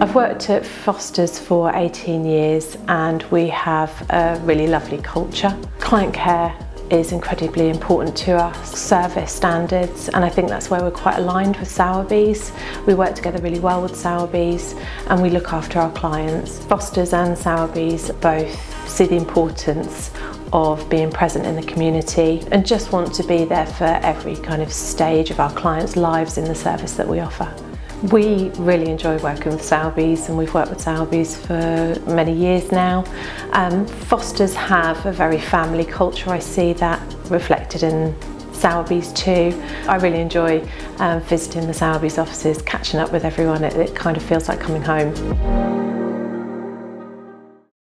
I've worked at Foster's for 18 years and we have a really lovely culture. Client care is incredibly important to us, service standards, and I think that's where we're quite aligned with Sowerbees. We work together really well with Sowerbees and we look after our clients. Foster's and Sowerbees both see the importance of being present in the community and just want to be there for every kind of stage of our clients' lives in the service that we offer. We really enjoy working with Sowerbys and we've worked with Sowerbys for many years now. Um, Foster's have a very family culture. I see that reflected in Sowerbys too. I really enjoy um, visiting the Sowerby's offices, catching up with everyone. It, it kind of feels like coming home.